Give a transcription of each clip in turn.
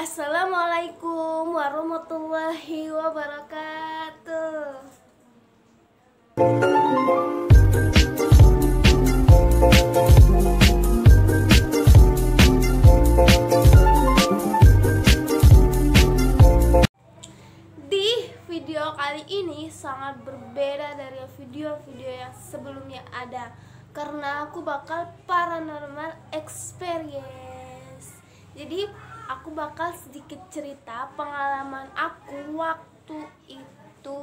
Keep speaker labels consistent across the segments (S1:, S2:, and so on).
S1: Assalamualaikum warahmatullahi wabarakatuh. Di video kali ini sangat berbeda dari video-video yang sebelumnya ada karena aku bakal paranormal experience. Jadi aku bakal sedikit cerita pengalaman aku waktu itu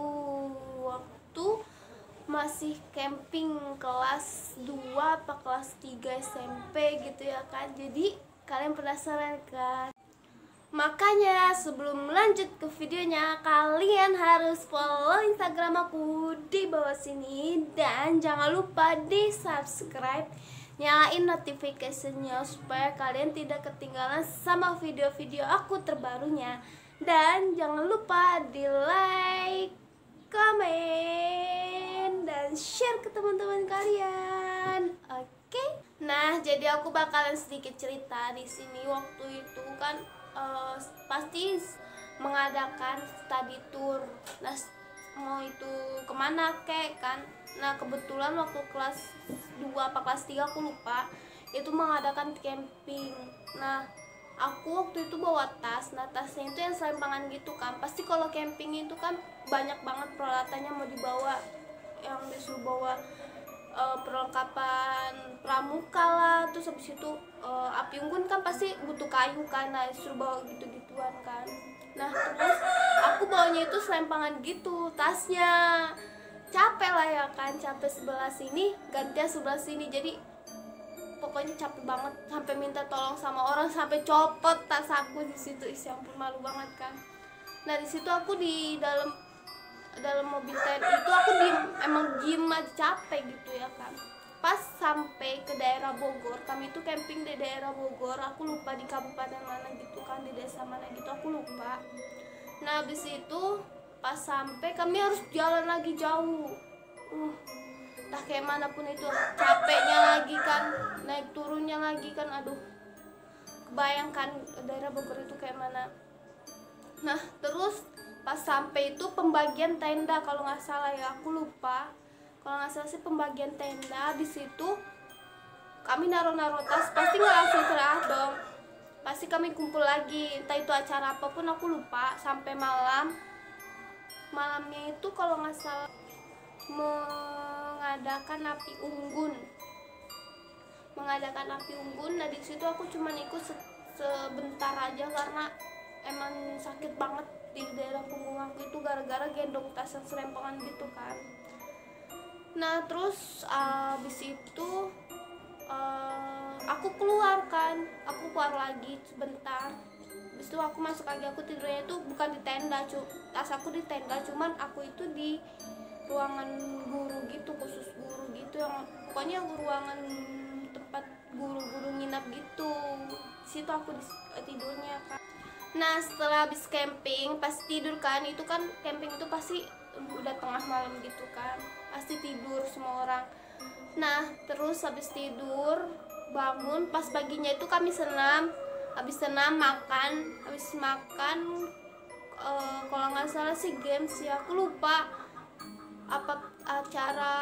S1: waktu masih camping kelas 2 apa kelas 3 SMP gitu ya kan. Jadi kalian penasaran kan? Makanya sebelum lanjut ke videonya kalian harus follow Instagram aku di bawah sini dan jangan lupa di subscribe nyalain notifikasinya supaya kalian tidak ketinggalan sama video-video aku terbarunya dan jangan lupa di like, komen dan share ke teman-teman kalian. Oke. Nah, jadi aku bakalan sedikit cerita di sini waktu itu kan uh, pasti mengadakan study tour nah mau itu ke mana kek kan nah kebetulan waktu kelas 2 apa kelas 3 aku lupa. Itu mengadakan camping. Nah aku waktu itu bawa tas. Nah tasnya itu yang selempangan gitu kan. Pasti kalau camping itu kan banyak banget peralatannya mau dibawa. Yang disuruh bawa uh, perlengkapan pramuka lah. Terus habis itu uh, api unggun kan pasti butuh kayu kan. Nah disuruh bawa gitu-gituan kan. Nah terus aku bawanya itu selempangan gitu tasnya capek lah ya kan capek sebelah sini gantian sebelah sini. Jadi pokoknya capek banget sampai minta tolong sama orang sampai copot tas aku di situ. Isi ampun malu banget kan. Nah di situ aku di dalam dalam mobil tent itu aku diem emang diem aja capek gitu ya kan. Pas sampai ke daerah Bogor kami itu camping di daerah Bogor. Aku lupa di kabupaten mana gitu kan di desa mana gitu aku lupa. Nah habis itu pas sampai kami harus jalan lagi jauh. Uh tak kayak mana pun itu capeknya lagi kan naik turunnya lagi kan aduh. Kebayangkan daerah Bogor itu kayak mana. Nah terus pas sampai itu pembagian tenda kalau nggak salah ya aku lupa. Kalau nggak salah sih pembagian tenda di situ kami naruh-naruh tas pasti nggak langsung istirahat dong pasti kami kumpul lagi entah itu acara apa pun aku lupa. Sampai malam malamnya itu kalau nggak salah mengadakan api unggun. Mengadakan api unggun nah di situ aku cuma ikut se sebentar aja karena emang sakit banget di daerah punggung aku itu gara-gara gendong tas yang serempangan gitu kan. Nah terus abis itu uh, aku keluar kan. Aku keluar lagi sebentar Habis itu aku masuk lagi aku tidurnya itu bukan di tenda cu tas aku di tenda cuman aku itu di ruangan guru gitu khusus guru gitu yang pokoknya ruangan tempat guru-guru nginap gitu. Situ aku di, tidurnya kan nah setelah habis camping pas tidur kan itu kan camping itu pasti udah tengah malam gitu kan pasti tidur semua orang. Nah terus habis tidur bangun pas paginya itu kami senam habis senam makan. Habis makan uh, kalau nggak salah sih games ya. Aku lupa apa acara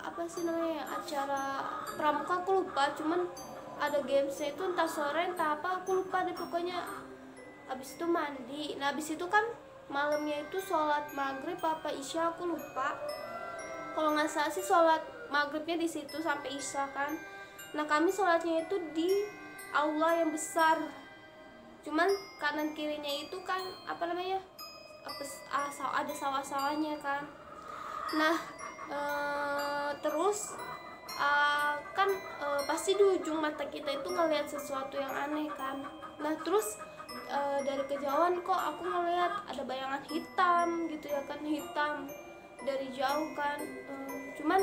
S1: apa sih namanya acara pramuka aku lupa. Cuman ada gamesnya itu entah sore entah apa aku lupa deh pokoknya. Habis itu mandi. Nah habis itu kan malamnya itu sholat maghrib apa isya aku lupa. Kalau nggak salah sih sholat maghribnya di situ sampai isya kan. Nah kami sholatnya itu di Allah yang besar. Cuman kanan kirinya itu kan apa namanya apa ada sawah-sawahnya kan. Nah ee, terus uh, kan uh, pasti di ujung mata kita itu ngelihat sesuatu yang aneh kan. Nah terus uh, dari kejauhan kok aku ngelihat ada bayangan hitam gitu ya kan hitam dari jauh kan. Uh, cuman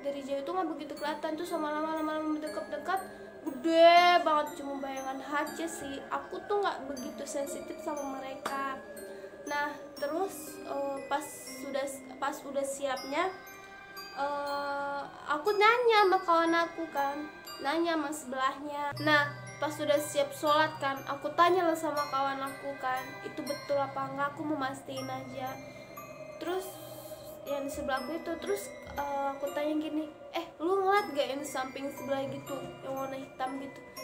S1: dari jauh itu nggak begitu kelihatan. Tuh sama lama-lama mendekat-dekat gede banget cuma bayangan aja sih. Aku tuh nggak begitu sensitif sama mereka. Nah terus uh, pas sudah pas udah siapnya uh, aku nanya sama kawan aku kan. Nanya sama sebelahnya. Nah pas sudah siap sholat kan aku tanya lah sama kawan aku kan. Itu betul apa enggak aku mau mastiin aja. Terus yang di sebelah aku itu terus uh, aku tanya gini eh lu ngeliat gak yang samping sebelah gitu? Yang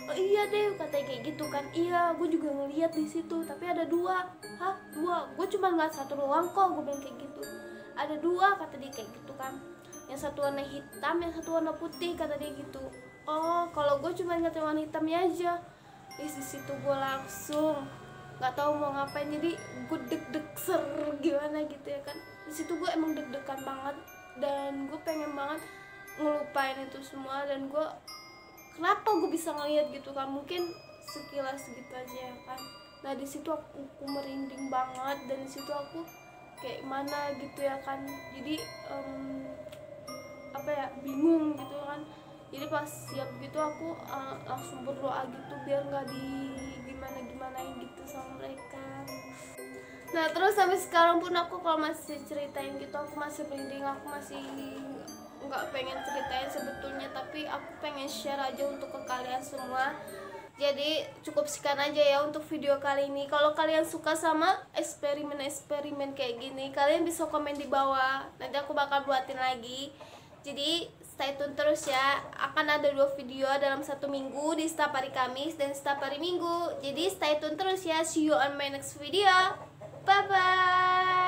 S1: oh iya deh katanya kayak gitu kan. Iya gue juga ngeliat di situ tapi ada dua. Hah dua? Gue cuma ngeliat satu doang kok gue bilang kayak gitu. Ada dua kata dia kayak gitu kan. Yang satu warna hitam yang satu warna putih kata dia gitu. Oh kalau gue cuma ngeliat warna hitamnya aja. Di situ gue langsung nggak tahu mau ngapain. Jadi gue deg-deg ser gimana gitu ya kan. Di situ gue emang deg-degan banget. Dan gue pengen banget ngelupain itu semua. Dan gue kenapa gue bisa ngeliat gitu kan? Mungkin sekilas gitu aja ya kan. Nah di situ aku, aku merinding banget dan di situ aku kayak mana gitu ya kan. Jadi um, apa ya bingung gitu kan. Jadi pas siap gitu aku uh, langsung berdoa gitu biar nggak di gimana gimanain gitu sama mereka. Nah terus sampai sekarang pun aku kalau masih ceritain gitu aku masih merinding aku masih nggak pengen ceritain sebetulnya tapi aku pengen share aja untuk ke kalian semua. Jadi cukup sekian aja ya untuk video kali ini. Kalau kalian suka sama eksperimen-eksperimen kayak gini kalian bisa komen di bawah. Nanti aku bakal buatin lagi. Jadi stay tune terus ya. Akan ada dua video dalam satu minggu di setiap hari Kamis dan setiap hari Minggu. Jadi stay tune terus ya. See you on my next video. Bye bye